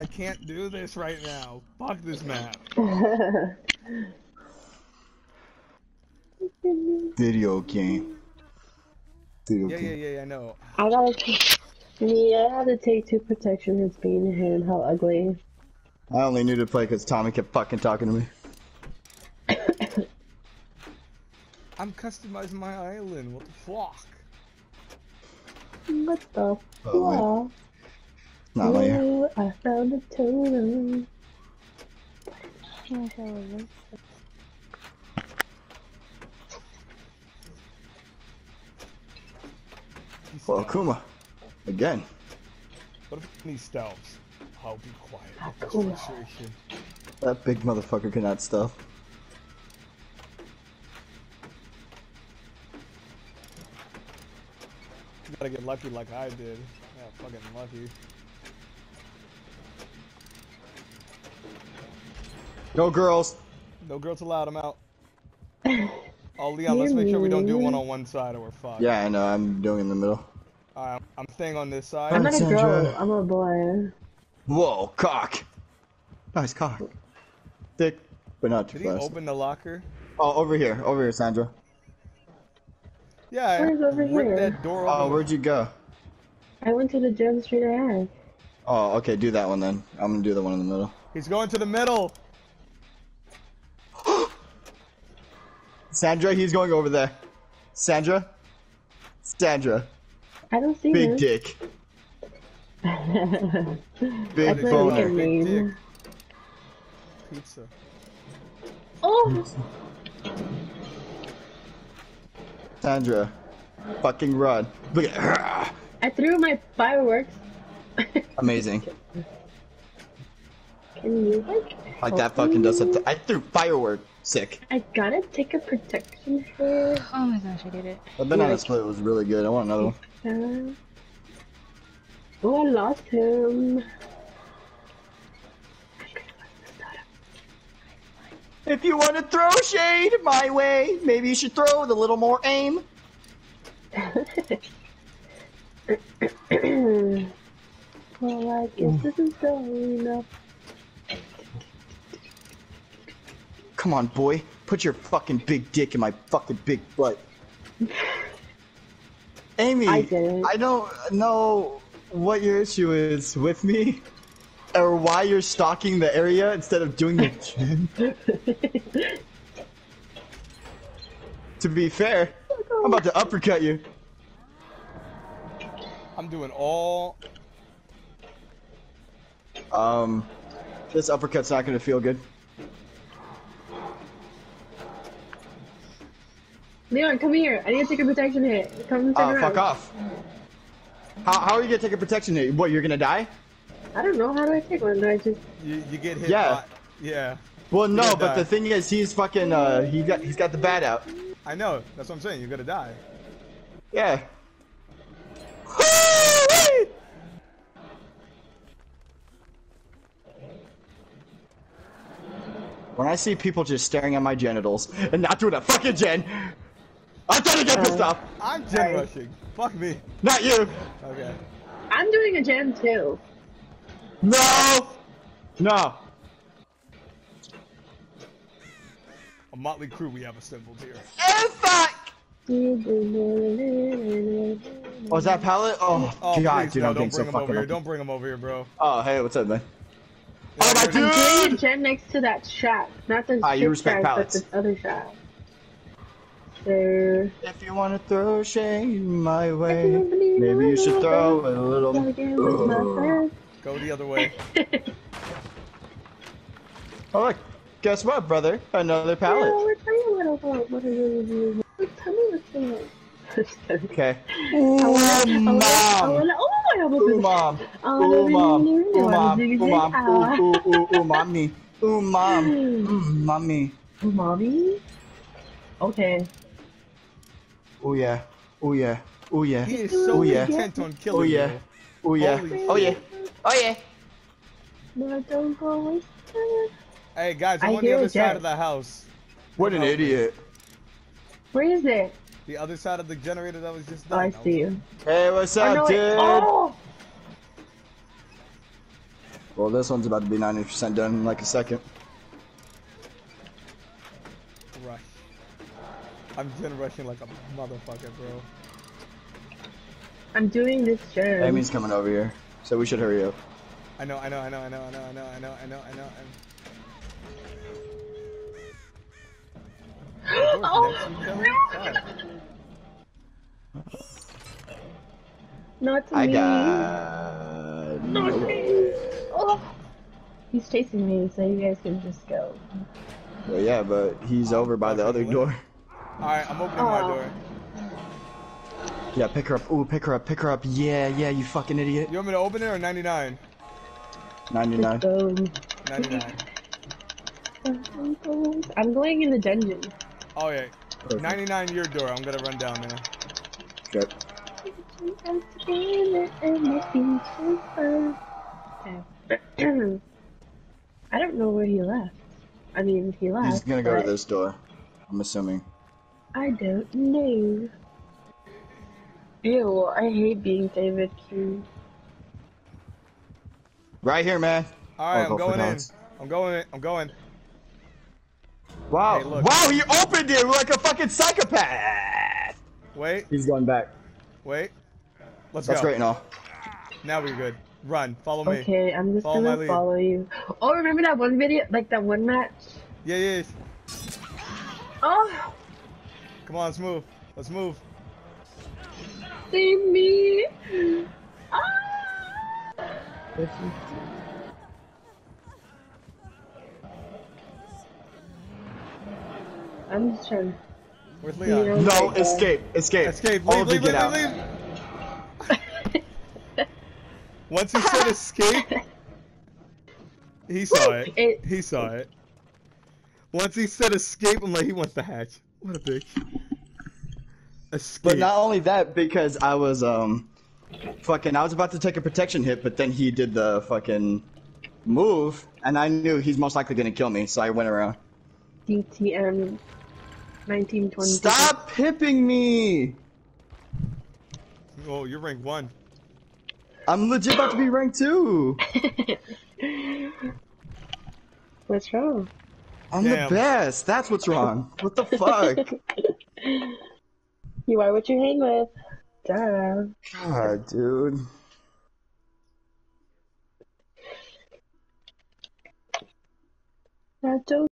I can't do this right now. Fuck this map. Video game. Video Yeah, yeah, game. yeah, yeah, I know. I gotta take me. I had to take two protection hits being him. How ugly. I only knew to play because Tommy kept fucking talking to me. I'm customizing my island. What the fuck? What the Oh, fuck? Not later. Ooh, I found a totem. Well. Akuma. Again. What if he stealths? I'll be quiet. Akuma. That big motherfucker cannot stealth. You gotta get lucky like I did. Yeah, fucking lucky. Go girls. No girls allowed. I'm out. Oh, Leon, let's make sure we don't do one on one side or we're fucked. Yeah, I know. I'm doing in the middle. Alright, I'm staying on this side. I'm not a girl. I'm a boy. Whoa, cock. Nice cock. Thick, but not too Did he open the locker? Oh, over here. Over here, Sandra. Yeah, I Where's over ripped here? that door Oh, open. where'd you go? I went to the gym straight ahead. Oh, okay, do that one then. I'm gonna do the one in the middle. He's going to the middle. Sandra, he's going over there. Sandra? Sandra. I don't see Big him. dick. Big That's boner. weekend Big dick. Pizza. Oh! Sandra. Fucking run. Look at her. I threw my fireworks. Amazing. Can you like? Like that help fucking does something. I threw firework. Sick. I gotta take a protection hit. Oh my gosh, I did it. The banana split was really good. I want another one. Uh, oh, I lost him. If you want to throw shade my way, maybe you should throw with a little more aim. well, I guess this is going enough. Come on, boy. Put your fucking big dick in my fucking big butt. Amy, I. I don't know what your issue is with me or why you're stalking the area instead of doing the gym. to be fair, I'm about to uppercut you. I'm doing all. Um, this uppercut's not gonna feel good. Leon, come here. I need to take a protection hit. Come turn Oh, around. fuck off. How, how are you gonna take a protection hit? What, you're gonna die? I don't know. How do I take one? Do I just? You, you get hit. Yeah. By, yeah. Well, no, but die. the thing is, he's fucking, uh, he got, he's got the bat out. I know. That's what I'm saying. You're gonna die. Yeah. When I see people just staring at my genitals and not doing a fucking gen, I'm starting to get pissed off. I'm gen Sorry. rushing. Fuck me. Not you. Okay. I'm doing a gen too. No. No. A motley crew we have assembled here. Eh, fuck. Oh, Oh, is that pallet? Oh, Oh, god, please, dude, no, I'm don't getting so bring him over here. lucky. Don't bring him over here, bro. Oh, hey, what's up, man? Yeah, Oh, my we're- I'm doing a dude! gen next to that shack, not the Ah, you respect shack, but pallets. this other shack. So, If you want to throw shade my way, maybe you should throw a little. gotta get with my friends. Go the other way. Oh, look, guess what, brother? Another Yeah, pallet. we're playing a little bit. What are you doing? Tell me what's going on. Okay. I wanna, I wanna, I mom. wanna, oh, I almost Ooh, did it. mom. I wanna Ooh, be mom. you, I Ooh, wanna mom. do Ooh, this. mom. Ah. Ooh, ooh, ooh, ooh, mommy. Ooh, mom. Mm, mommy. Ooh, mommy? Okay. Oh, yeah. Oh, yeah. Oh, yeah. He is so Oh, yeah. intent on Oh, killing yeah. you. Oh, yeah. Holy Oh, yeah. Oh, yeah. No, don't go away. Hey guys, I'm I on the other side jet. of the house. What an idiot. Where is it? The other side of the generator that was just Oh, I see you. Hey, what's Oh, up, no, dude? Oh! Well, this one's about to be 90% done in like a second. I'm gen rushing like a motherfucker, bro. I'm doing this gen. Amy's coming over here, so we should hurry up. I know, I know, I know, I know, I know, I know, I know, I know, I know. Oh, Not to I me. got. Not me. Oh. He's chasing me, so you guys can just go. Well, yeah, but he's oh, over by the other door. Alright, I'm opening my Oh. door. Yeah, pick her up. Ooh, pick her up, pick her up. Yeah, yeah, you fucking idiot. You want me to open it or 99? 99. Let's go. 99. I'm going in the dungeon. Oh yeah. Perfect. 99 your door. I'm gonna run down there. Okay. Okay. I don't know where he left. I mean, he left. He's gonna go to this door. I'm assuming. I don't know. Ew, I hate being David King. Right here, man. Alright, I'll oh, I'm go going in. I'm going in. I'm going. Wow. Hey, wow, he opened it like a fucking psychopath. Wait, He's going back. wait. Let's That's go. great and all. Now we're good. Run. Follow me. Okay, I'm just Follow gonna follow you. Oh, remember that one video? Like that one match? Yeah, yeah. Oh, Come on, let's move. Let's move. save me! Ah! I'm just trying. Where's You Leon? No, Okay. escape, escape. Escape. All Leave, leave, get leave, out. leave, leave. Once he said escape, he saw it. It- He saw it. Once he said escape, I'm like, he wants to hatch. What a bitch. Escape. But not only that, because I was um, fucking, I was about to take a protection hit, but then he did the fucking move, and I knew he's most likely gonna kill me, so I went around. DTM 1920. Stop hipping me! Oh, you're rank one. I'm legit about to be ranked two. What's wrong? I'm Damn. the best. That's what's wrong. What the fuck? You are what you hang with. Duh. God, dude. That's